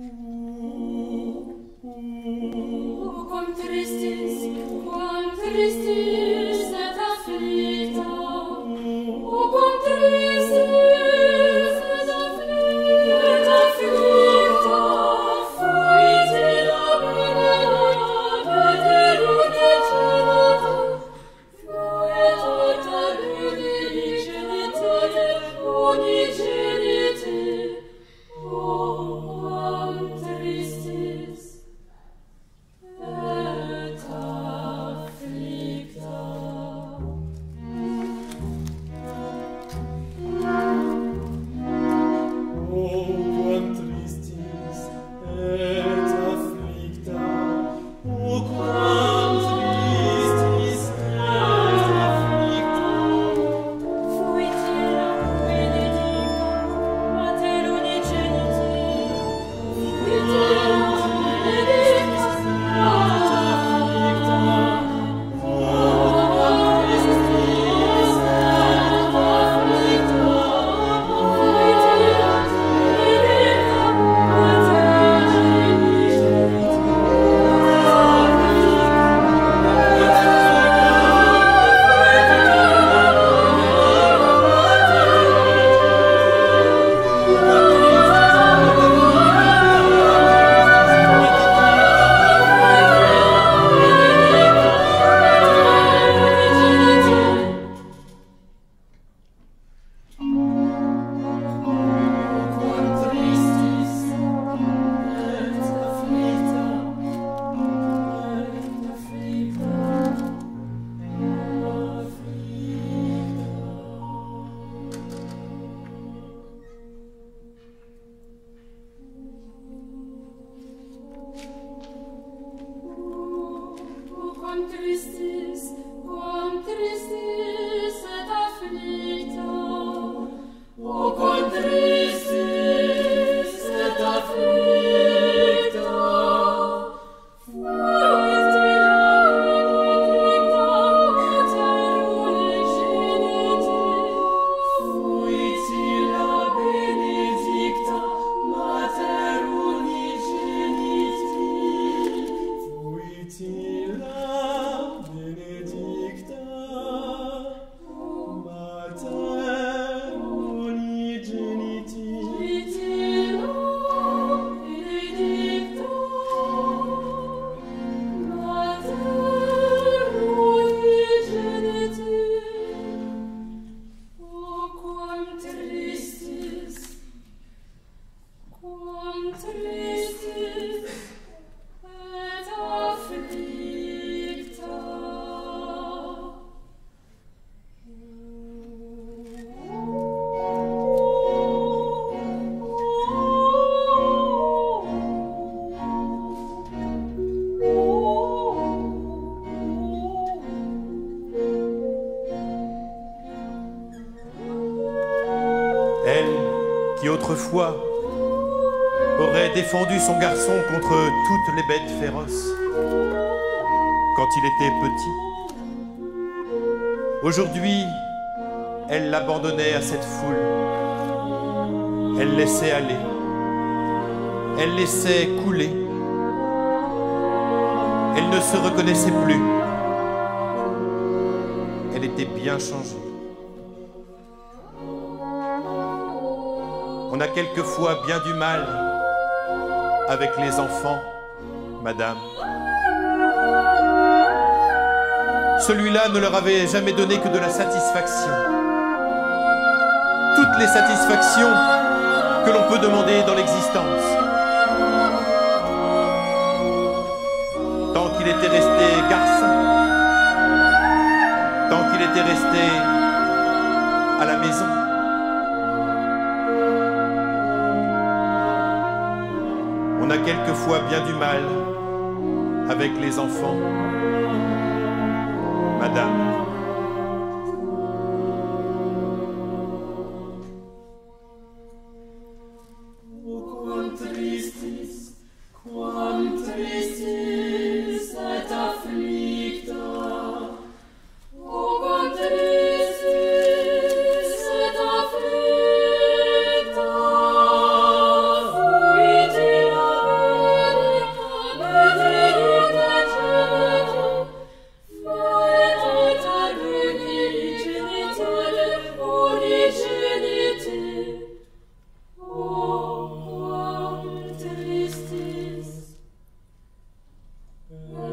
O quam tristis, quam tristis et afflicta Elle, qui autrefois aurait défendu son garçon contre toutes les bêtes féroces quand il était petit. Aujourd'hui, elle l'abandonnait à cette foule. Elle laissait aller. Elle laissait couler. Elle ne se reconnaissait plus. Elle était bien changée. On a quelquefois bien du mal avec les enfants, madame. Celui-là ne leur avait jamais donné que de la satisfaction. Toutes les satisfactions que l'on peut demander dans l'existence. Tant qu'il était resté garçon, tant qu'il était resté à la maison. Quelquefois bien du mal avec les enfants, madame. Mm.